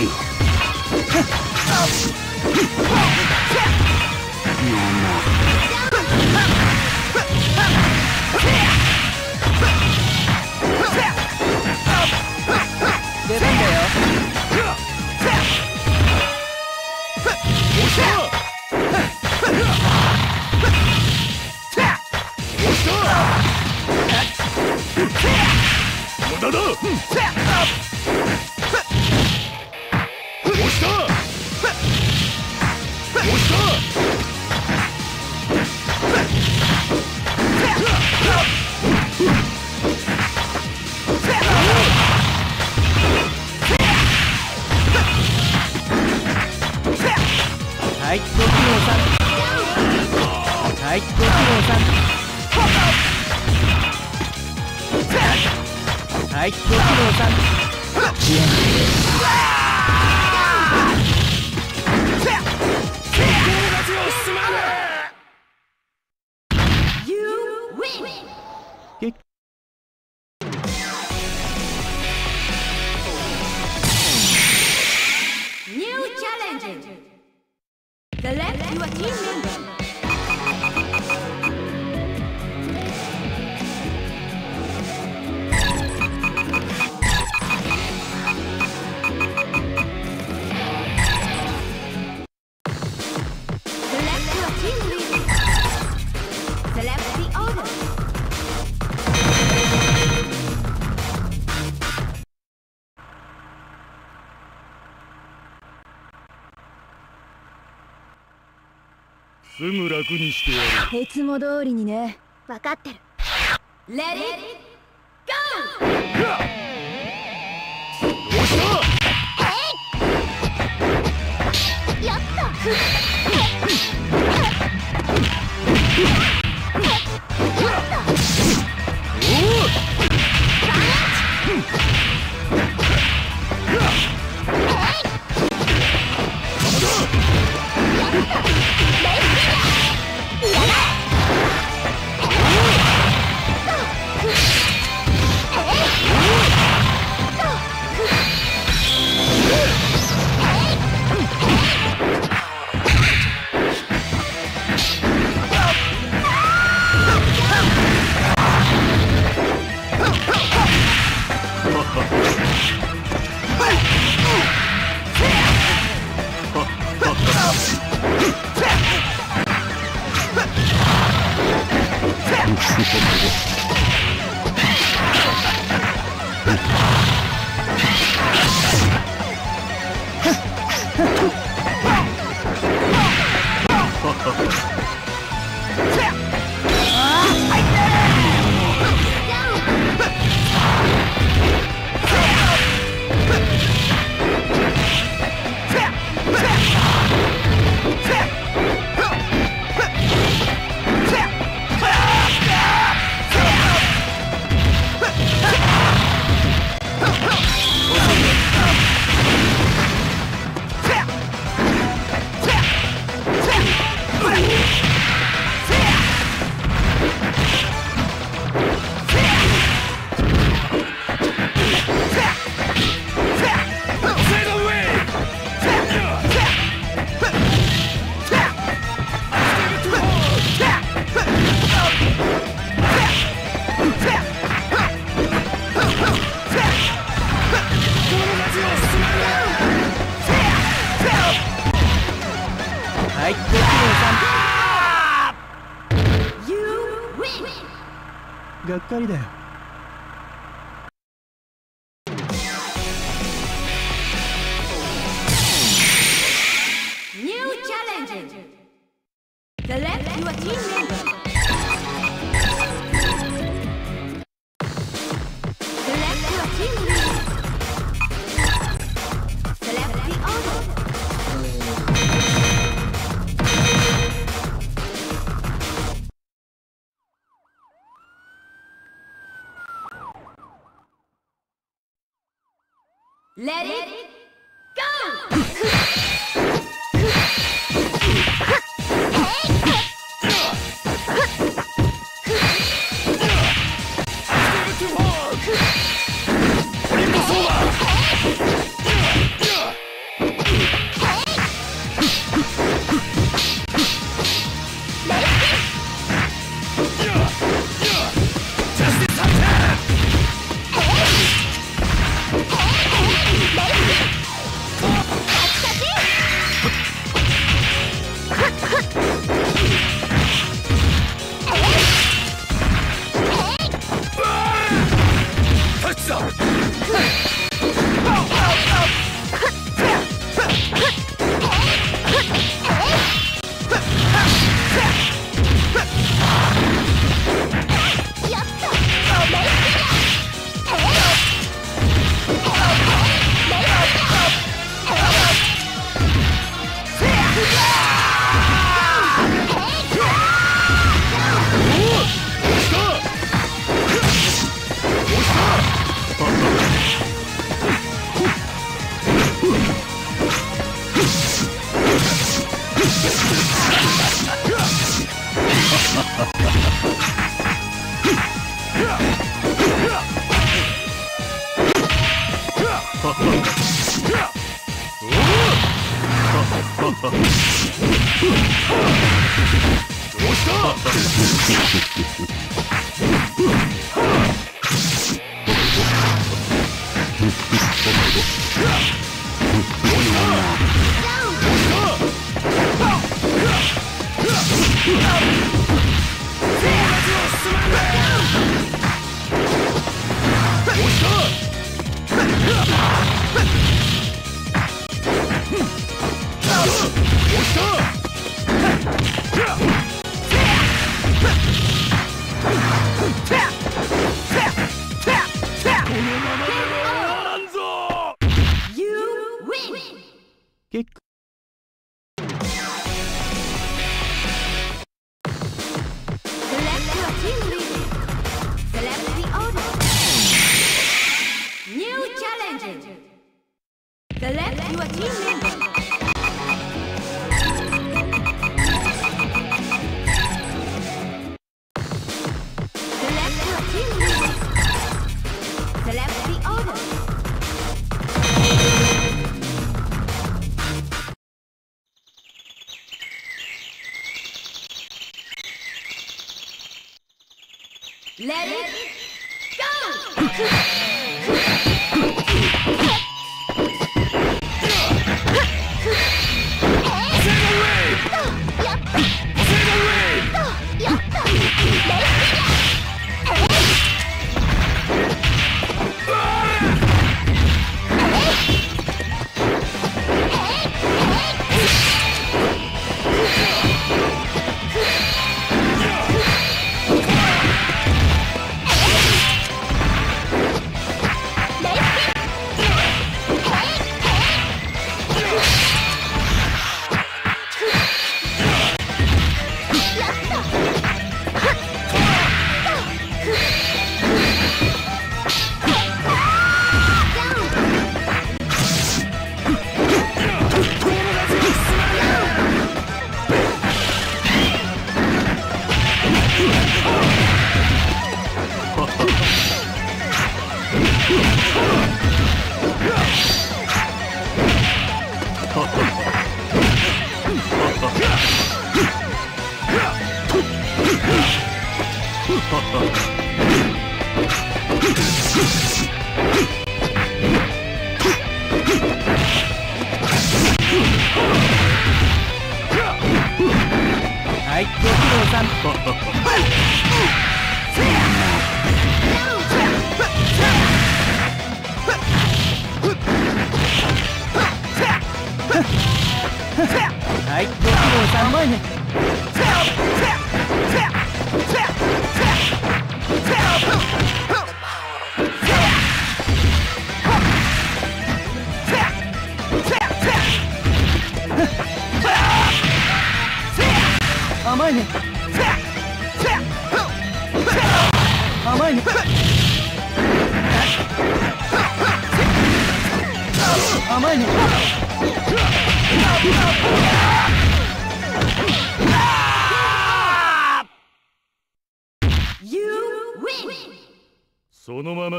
me. ご苦労さんはいご苦労さん同じを進まね You win! け New challenge! Select your team member. すぐ楽にしてやる。いつも通りにね。分かってる。レディーゴーどうした。やった The left, you are team member. The left, you Let it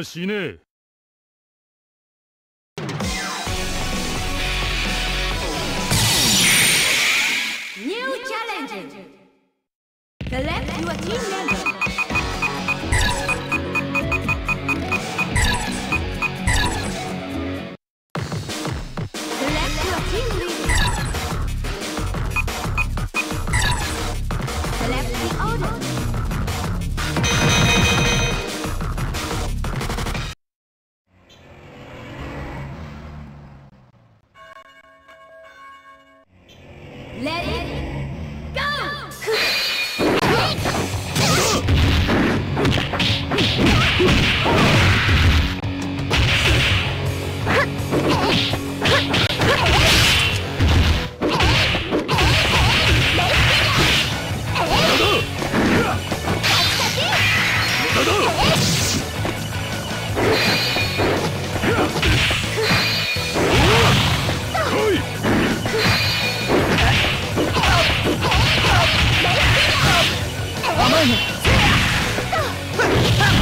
はしねえ。ニューチャレンジ Ha!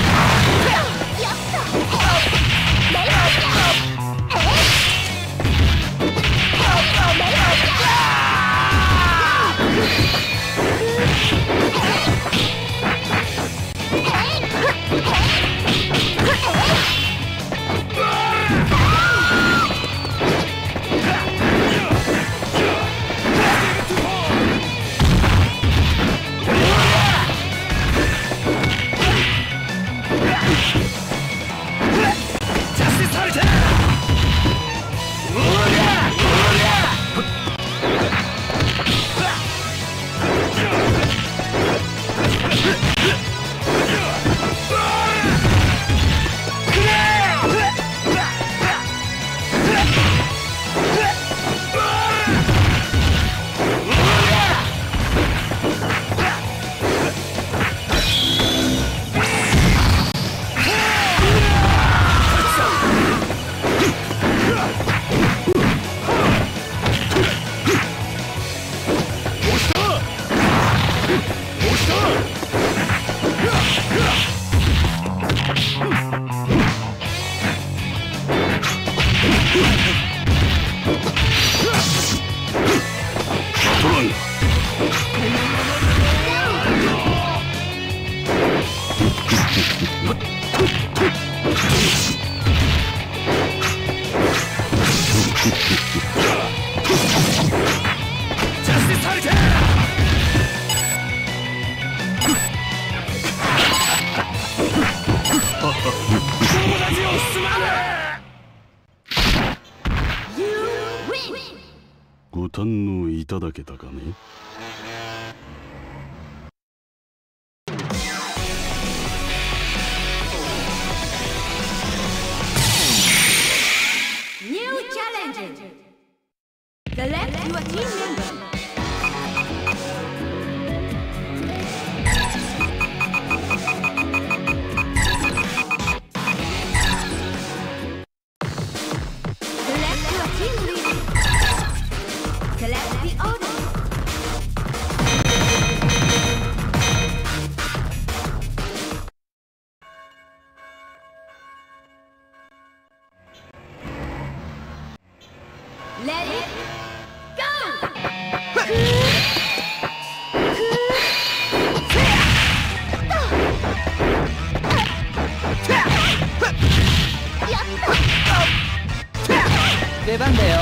けたかね。出番だよ。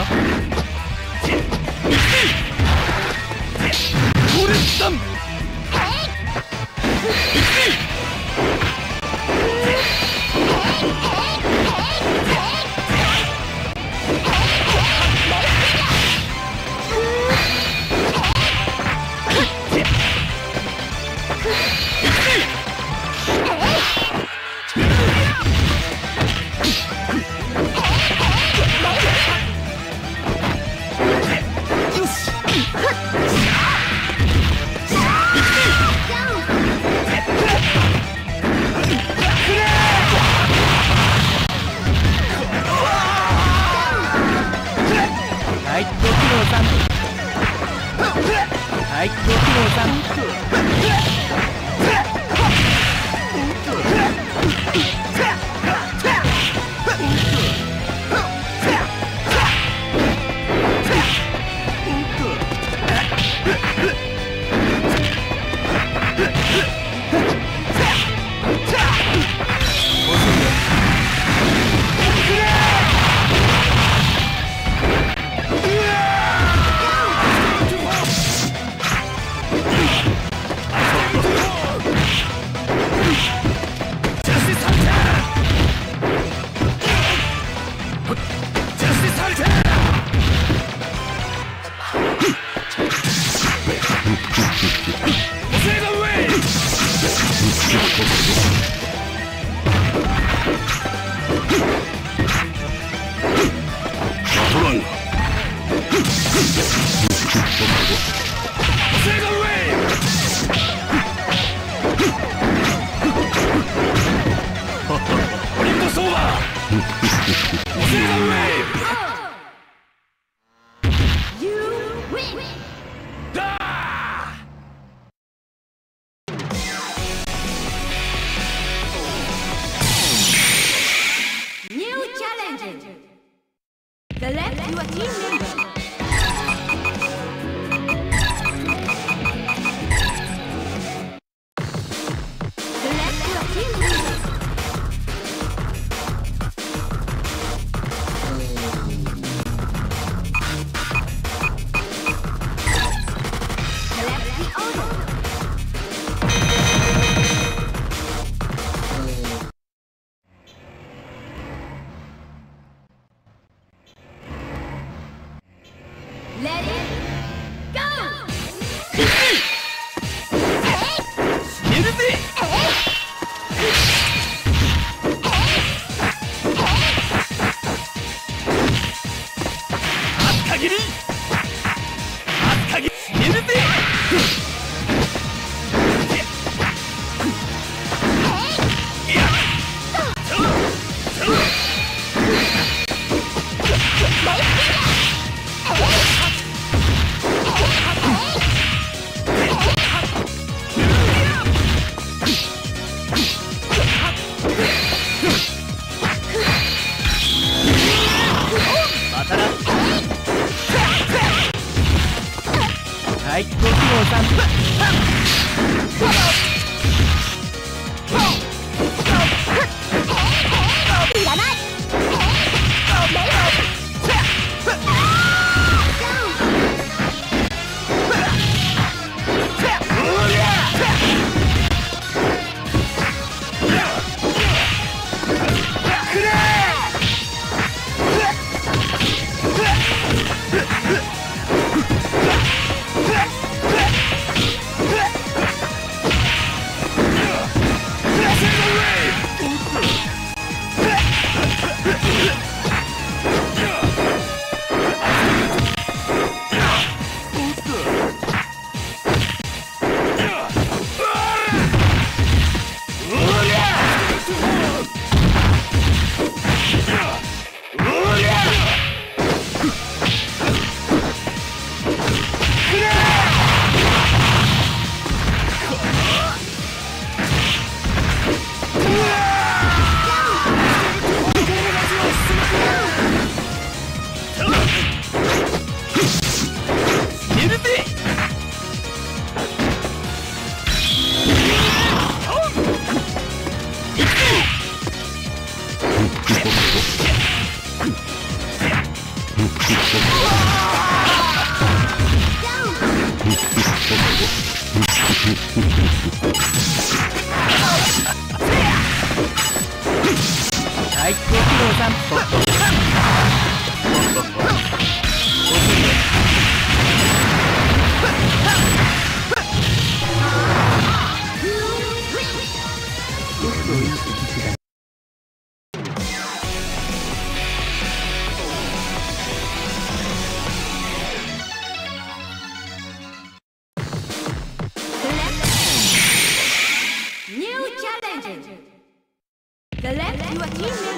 Владимир.